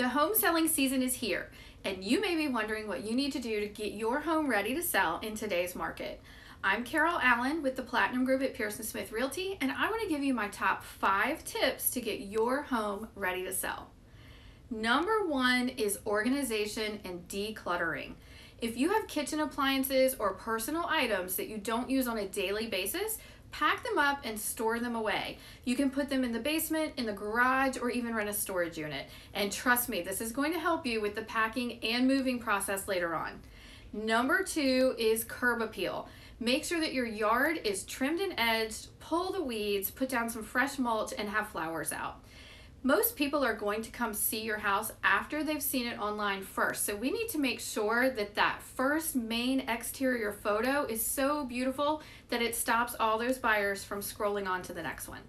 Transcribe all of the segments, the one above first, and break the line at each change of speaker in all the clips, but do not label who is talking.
The home selling season is here, and you may be wondering what you need to do to get your home ready to sell in today's market. I'm Karyl Allen with the Platinum Group at Pearson Smith Realty, and I want to give you my top five tips to get your home ready to sell. Number one is organization and decluttering. If you have kitchen appliances or personal items that you don't use on a daily basis, pack them up and store them away. You can put them in the basement, in the garage, or even rent a storage unit. And trust me, this is going to help you with the packing and moving process later on. Number two is curb appeal. Make sure that your yard is trimmed and edged, pull the weeds, put down some fresh mulch, and have flowers out most people are going to come see your house after they've seen it online first. So we need to make sure that that first main exterior photo is so beautiful that it stops all those buyers from scrolling on to the next one.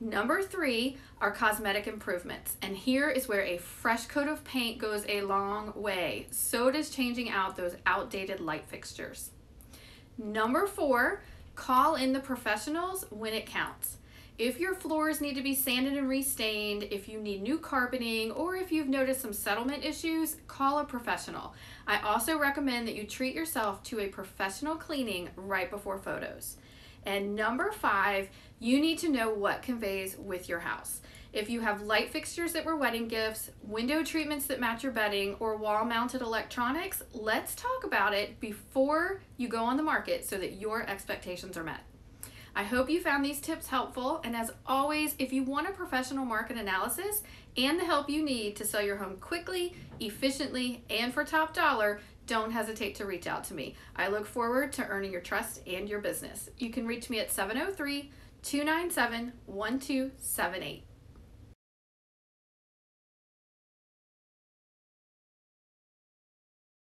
Number three are cosmetic improvements. And here is where a fresh coat of paint goes a long way. So does changing out those outdated light fixtures. Number four, call in the professionals when it counts. If your floors need to be sanded and restained, if you need new carpeting, or if you've noticed some settlement issues, call a professional. I also recommend that you treat yourself to a professional cleaning right before photos. And number five, you need to know what conveys with your house. If you have light fixtures that were wedding gifts, window treatments that match your bedding, or wall mounted electronics, let's talk about it before you go on the market so that your expectations are met. I hope you found these tips helpful, and as always, if you want a professional market analysis and the help you need to sell your home quickly, efficiently, and for top dollar, don't hesitate to reach out to me. I look forward to earning your trust and your business. You can reach me at 703 297 1278.